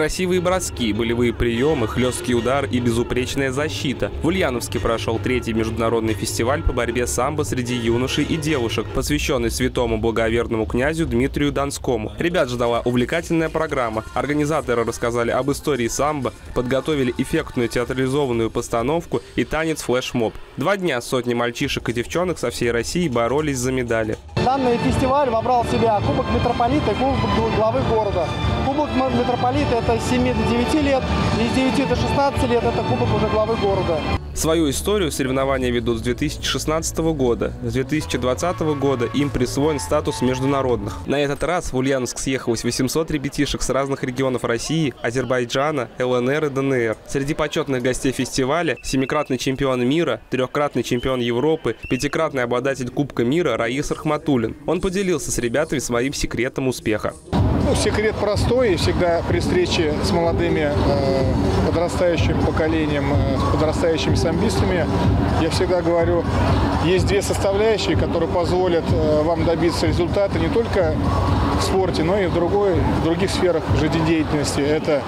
Красивые броски, болевые приемы, хлесткий удар и безупречная защита. В Ульяновске прошел третий международный фестиваль по борьбе самбо среди юношей и девушек, посвященный святому благоверному князю Дмитрию Донскому. Ребят ждала увлекательная программа. Организаторы рассказали об истории самбо, подготовили эффектную театрализованную постановку и танец флешмоб. Два дня сотни мальчишек и девчонок со всей России боролись за медали. Данный фестиваль вобрал в себя Кубок Метрополита и Кубок главы города. Кубок Метрополита это с 7 до 9 лет, и с 9 до 16 лет это Кубок уже главы города. Свою историю соревнования ведут с 2016 года. С 2020 года им присвоен статус международных. На этот раз в Ульяновск съехалось 800 ребятишек с разных регионов России, Азербайджана, ЛНР и ДНР. Среди почетных гостей фестиваля семикратный чемпион мира, трехкратный чемпион Европы, пятикратный обладатель Кубка мира Раис Рахматулин. Он поделился с ребятами своим секретом успеха. Ну, секрет простой, и всегда при встрече с молодыми э, подрастающим поколением, э, с подрастающими самбистами, я всегда говорю, есть две составляющие, которые позволят э, вам добиться результата не только в спорте, но и в, другой, в других сферах жизнедеятельности. Это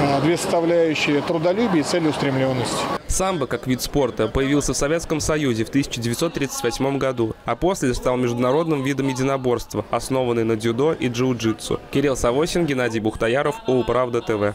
э, две составляющие трудолюбие и целеустремленность. Самбо, как вид спорта, появился в Советском Союзе в 1938 году, а после стал международным видом единоборства, основанный на дзюдо и джиу-джитсу. Кирилл Савосин, Геннадий Бухтаяров, ОУ «Правда ТВ».